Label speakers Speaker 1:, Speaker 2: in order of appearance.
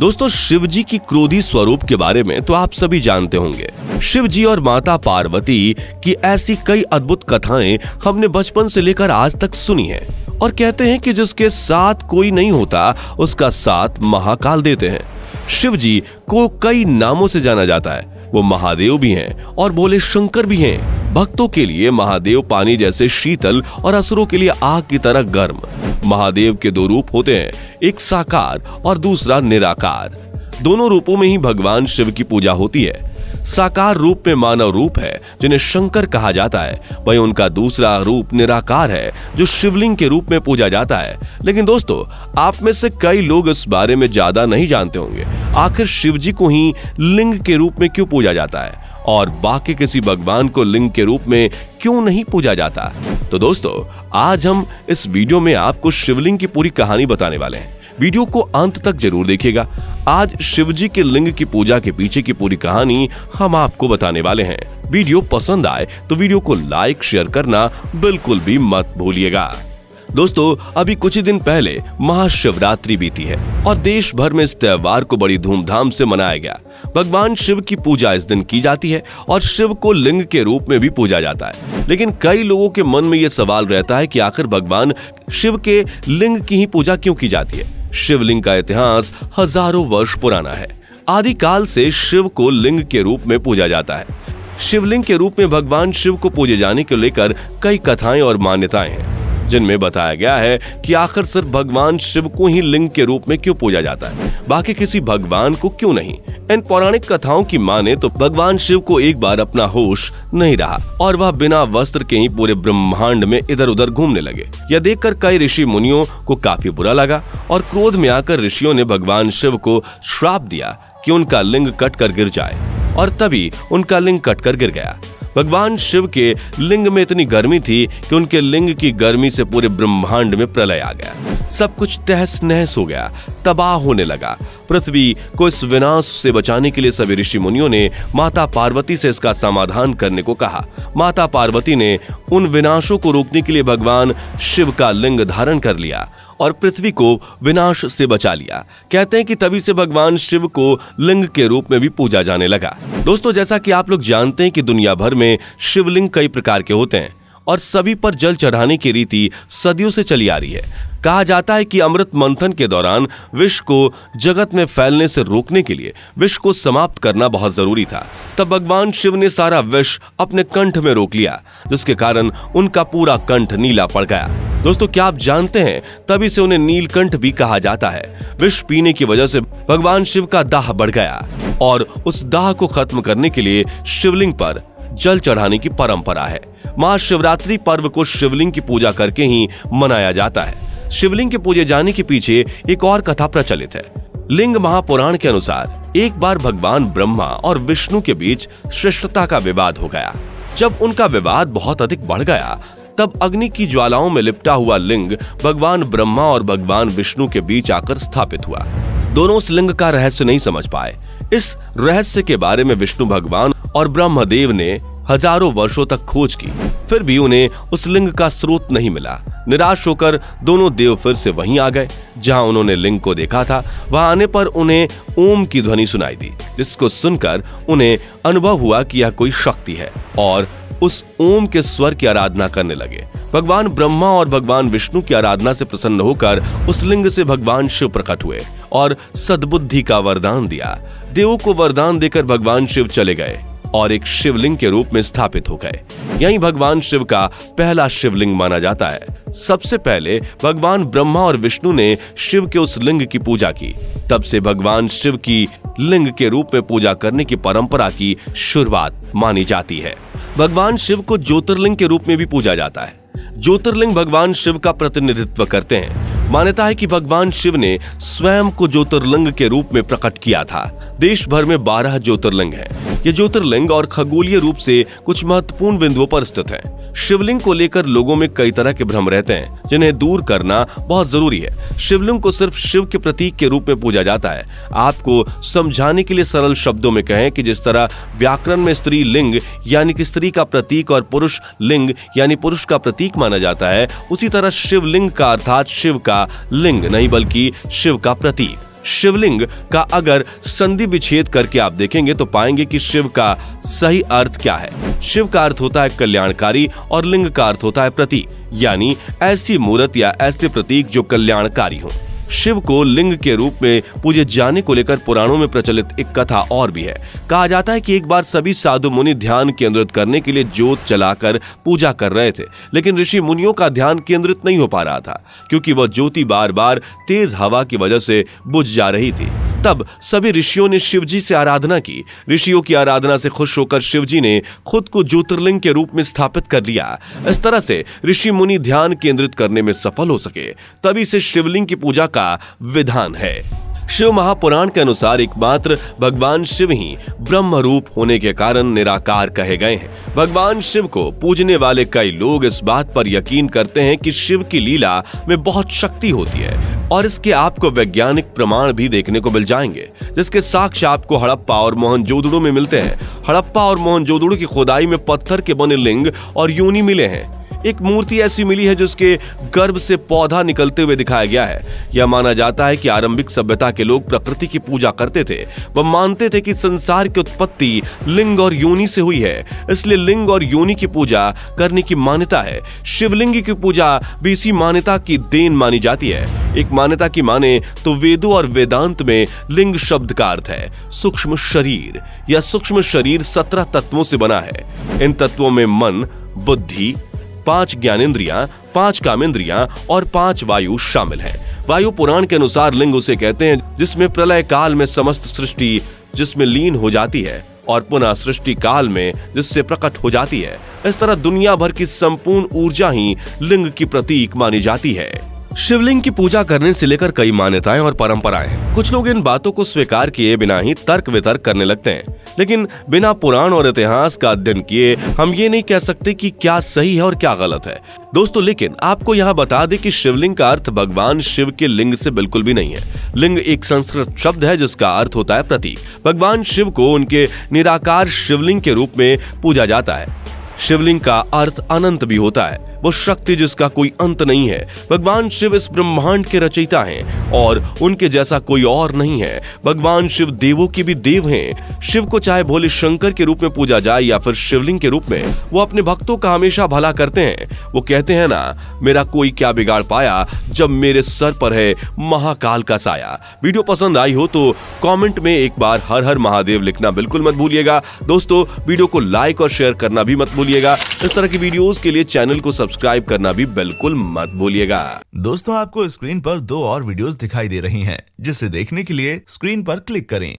Speaker 1: दोस्तों शिव जी की क्रोधी स्वरूप के बारे में तो आप सभी जानते होंगे। शिव जी और माता पार्वती की ऐसी कई अद्भुत कथाएँ हमने बचपन से लेकर आज तक सुनी हैं और कहते हैं कि जिसके साथ कोई नहीं होता, उसका साथ महाकाल देते हैं। शिव जी को कई नामों से जाना जाता है। वो महादेव भी हैं और बोले शंकर भी हैं। भक्तों के लिए महादेव पानी जैसे शीतल और असुरों के लिए आग की तरह गर्म। महादेव के दो रूप होते हैं, एक साकार और दूसरा निराकार। दोनों रूपों में ही भगवान शिव की पूजा होती है। साकार रूप में मानव रूप है, जिन्हें शंकर कहा जाता है। वही उनका दूसरा रूप निराकार है, जो शिवलिंग के रूप में पूजा जाता है। लेकिन दोस्तों, आप में से कई लोग इस बारे में ज़्यादा नहीं जानते होंगे। आखिर शिव जी को ही लिंग के रूप में क्यों पूजा जाता है? और बाकी किसी भगवान को लिंग के रूप में क्यों नहीं पूजा जाता? तो दोस्तों, आज हम इस वीडियो में आपको शिवलिंग की पूरी कहानी बताने वाले हैं। वीडियो को अंत तक ज़रूर देखिएगा। आज शिवजी के लिंग की पूजा के पीछे की पूरी कहानी हम आपको बताने वाले हैं। वीडियो पसंद आए तो वीडियो को लाइक, शेयर करना बिल्कुल भी मत भूलिएगा। दोस्तों, अभी कुछ ही दिन पहले महाशिवरात्रि बीती है और देश भर में इस त्योहार को बड़ी धूमधाम से मनाया गया। भगवान शिव की पूजा इस दिन की जाती है और शिव को लिंग के रूप में भी पूजा जाता है। लेकिन कई लोगों के मन में यह सवाल रहता है कि आखिर भगवान शिव के लिंग की ही पूजा क्यों की जाती है? शिवलिंग का इतिहास हज़ारों वर्ष पुराना है। आदिकाल से शिव को लिंग के रूप में पूजा जाता है। शिवलिंग के रूप में भगवान शिव को पूजे जाने को लेकर कई कथाएँ और मान्यताएँ हैं। जिनमें बताया गया है कि आखिर सिर्फ़ भगवान शिव को ही लिंग के रूप में क्यों पूजा जाता है? बाकी किसी भगवान को क्यों नहीं? इन पौराणिक कथाओं की माने तो भगवान शिव को एक बार अपना होश नहीं रहा, और वह बिना वस्त्र के ही पूरे ब्रह्मांड में इधर उधर घूमने लगे। यह देखकर कई ऋषि मुनियों को काफ़ी बुरा लगा, और क्रोध में आकर ऋषियों ने भगवान शिव को श्राप दिया कि उनका लिंग कट कर गिर जाए, और तभी उनका लिंग कट कर गिर गया। भगवान शिव के लिंग में इतनी गर्मी थी कि उनके लिंग की गर्मी से पूरे ब्रह्मांड में प्रलय आ गया। सब कुछ तहस नहस हो गया, तबाह होने लगा। पृथ्वी को इस विनाश से बचाने के लिए सभी ऋषि मुनियों ने माता पार्वती से इसका समाधान करने को कहा। माता पार्वती ने उन विनाशों को रोकने के लिए भगवान शिव का लिंग धारण कर लिया और पृथ्वी को विनाश से बचा लिया। कहते हैं कि तभी से भगवान शिव को लिंग के रूप में भी पूजा जाने लगा। दोस्तों, जैसा कि आप लोग जानते हैं कि दुनिया भर में शिवलिंग कई प्रकार के होते हैं और सभी पर जल चढ़ाने की रीति सदियों से चली आ रही है। कहा जाता है कि अमृत मंथन के दौरान विष को जगत में फैलने से रोकने के लिए विष को समाप्त करना बहुत ज़रूरी था। तब भगवान शिव ने सारा विष अपने कंठ में रोक लिया, जिसके कारण उनका पूरा कंठ नीला पड़ गया। दोस्तों, क्या आप जानते हैं तभी से उन्हें नीलकंठ भी कहा जाता है। विष पीने की वजह से भगवान शिव का दाह बढ़ गया और उस दाह को खत्म करने के लिए शिवलिंग पर जल चढ़ाने की परंपरा है। महाशिवरात्रि पर्व को शिवलिंग की पूजा करके ही मनाया जाता है। शिवलिंग के पूजे जाने के पीछे एक और कथा प्रचलित है। लिंग महापुराण के अनुसार एक बार भगवान ब्रह्मा और विष्णु के बीच श्रेष्ठता का विवाद हो गया। जब उनका विवाद बहुत अधिक बढ़ गया, तब अग्नि की ज्वालाओं में लिपटा हुआ लिंग भगवान ब्रह्मा और भगवान विष्णु के बीच आकर स्थापित हुआ। दोनों उस लिंग का रहस्य नहीं समझ पाए। इस रहस्य के बारे में विष्णु भगवान और ब्रह्मदेव ने हज़ारों वर्षों तक खोज की। फिर भी उन्हें उस लिंग का स्रोत नहीं मिला। निराश होकर दोनों देव फिर से वहीं आ गए। जहाँ उन्होंने लिंग को देखा था, वहाँ आने पर उन्हें ओम की ध्वनि सुनाई दी, जिसको सुनकर उन्हें अनुभव हुआ कि यह कोई शक्ति है और उस ओम के स्वर की आराधना करने लगे। भगवान ब्रह्मा और भगवान विष्णु की आराधना से प्रसन्न होकर उस लिंग से भगवान शिव प्रकट हुए और सद्बुद्धि का वरदान दिया। देवों को वरदान देकर भगवान शिव चले गए। और एक शिवलिंग के रूप में स्थापित हो गए। यही भगवान शिव का पहला शिवलिंग माना जाता है। सबसे पहले भगवान ब्रह्मा और विष्णु ने शिव के उस लिंग की पूजा की। तब से भगवान शिव की लिंग के रूप में पूजा करने की परंपरा की शुरुआत मानी जाती है। भगवान शिव को ज्योतिर्लिंग के रूप में भी पूजा जाता है। ज्योतिर्लिंग भगवान शिव का प्रतिनिधित्व करते हैं। मान्यता है कि भगवान शिव ने स्वयं को ज्योतिर्लिंग के रूप में प्रकट किया था देश भर में बारह ज्योतिर्लिंग हैं। ये ज्योतिर्लिंग और खगोलीय रूप से कुछ महत्वपूर्ण बिंदुओं पर स्थित हैं। शिवलिंग को लेकर लोगों में कई तरह के भ्रम रहते हैं, जिन्हें दूर करना बहुत ज़रूरी है। शिवलिंग को सिर्फ़ शिव के प्रतीक के रूप में पूजा जाता है। आपको समझाने के लिए सरल शब्दों में कहें कि जिस तरह व्याकरण में स्त्री लिंग, यानी कि स्त्री का प्रतीक और पुरुष लिंग, यानी पुरुष का प्रतीक माना जाता है, उसी तरह शिवलिंग का अर्थात शिव का लिंग, नहीं बल्कि शिव का प्रतीक। शिवलिंग का अगर संधि विच्छेद करके आप देखेंगे तो पाएँगे कि शिव का सही अर्थ क्या है। शिव का अर्थ होता है कल्याणकारी और लिंग का अर्थ होता है प्रतीक, यानी ऐसी मूर्त या ऐसे प्रतीक जो कल्याणकारी हो। शिव को लिंग के रूप में पूजे जाने को लेकर पुराणों में प्रचलित एक कथा और भी है। कहा जाता है कि एक बार सभी साधु मुनि ध्यान केंद्रित करने के लिए जोत चलाकर पूजा कर रहे थे, लेकिन ऋषि मुनियों का ध्यान केंद्रित नहीं हो पा रहा था, क्योंकि वह ज्योति बार बार तेज हवा की वजह से बुझ जा रही थी। तब सभी ऋषियों ने शिवजी से आराधना की। ऋषियों की आराधना से खुश होकर शिवजी ने खुद को ज्योतिर्लिंग के रूप में स्थापित कर लिया। इस तरह से ऋषि मुनि ध्यान केंद्रित करने में सफल हो सके। तभी से शिवलिंग की पूजा का विधान है। शिव महापुराण के अनुसार एकमात्र भगवान शिव ही ब्रह्म रूप होने के कारण निराकार कहे गए हैं। भगवान शिव को पूजने वाले कई लोग इस बात पर यकीन करते हैं कि शिव की लीला में बहुत शक्ति होती है और इसके आपको वैज्ञानिक प्रमाण भी देखने को मिल जाएँगे, जिसके साक्ष्य आपको हड़प्पा और मोहनजोदड़ो में मिलते हैं। हड़प्पा और मोहनजोदड़ो की खुदाई में पत्थर के बने लिंग और यूनी मिले हैं। एक मूर्ति ऐसी मिली है जिसके गर्भ से पौधा निकलते हुए दिखाया गया है। यह माना जाता है कि आरंभिक सभ्यता के लोग प्रकृति की पूजा करते थे। वह मानते थे कि संसार की उत्पत्ति लिंग और योनि से हुई है। इसलिए लिंग और योनि की पूजा करने की मान्यता है। शिवलिंग की पूजा भी इसी मान्यता की देन मानी जाती है। एक मान्यता की माने तो वेदों और वेदांत में लिंग शब्द का अर्थ है सूक्ष्म शरीर। या सूक्ष्म शरीर सत्रह तत्वों से बना है। इन तत्वों में मन, बुद्धि पाँच ज्ञानेन्द्रियाँ, पाँच कामेंद्रियाँ और पाँच वायु शामिल है। वायु पुराण के अनुसार लिंग उसे कहते हैं, जिसमें प्रलय काल में समस्त सृष्टि जिसमें लीन हो जाती है और पुनः सृष्टि काल में जिससे प्रकट हो जाती है। इस तरह दुनिया भर की संपूर्ण ऊर्जा ही लिंग की प्रतीक मानी जाती है। शिवलिंग की पूजा करने से लेकर कई मान्यताएँ और परंपराएँ हैं। कुछ लोग इन बातों को स्वीकार किए बिना ही तर्क वितर्क करने लगते हैं। लेकिन बिना पुराण और इतिहास का अध्ययन किए, हम ये नहीं कह सकते कि क्या सही है और क्या गलत है। दोस्तों, लेकिन आपको यहाँ बता दें कि शिवलिंग का अर्थ भगवान शिव के लिंग से बिल्कुल भी नहीं है। लिंग एक संस्कृत शब्द है जिसका अर्थ होता है प्रतीक। भगवान शिव को उनके निराकार शिवलिंग के रूप में पूजा जाता है। शिवलिंग का अर्थ अनंत भी होता है। वो शक्ति जिसका कोई अंत नहीं है। भगवान शिव इस ब्रह्मांड के रचयिता हैं और उनके जैसा कोई और नहीं है। भगवान शिव देवों के भी देव हैं। शिव को चाहे भोले शंकर के रूप में पूजा जाए या फिर शिवलिंग के रूप में, वो अपने भक्तों का हमेशा भला करते हैं। वो कहते हैं ना, मेरा कोई क्या बिगाड़ पाया जब मेरे सर पर है महाकाल का साया। वीडियो पसंद आई हो तो कमेंट में एक बार हर हर महादेव लिखना बिल्कुल मत भूलिएगा। दोस्तों, वीडियो को लाइक और शेयर करना भी मत भूलिएगा। इस तरह की वीडियोस के लिए चैनल को सब्सक्राइब करना भी बिल्कुल मत भूलिएगा।
Speaker 2: दोस्तों, आपको स्क्रीन पर दो और वीडियोस दिखाई दे रही हैं, जिसे देखने के लिए स्क्रीन पर क्लिक करें।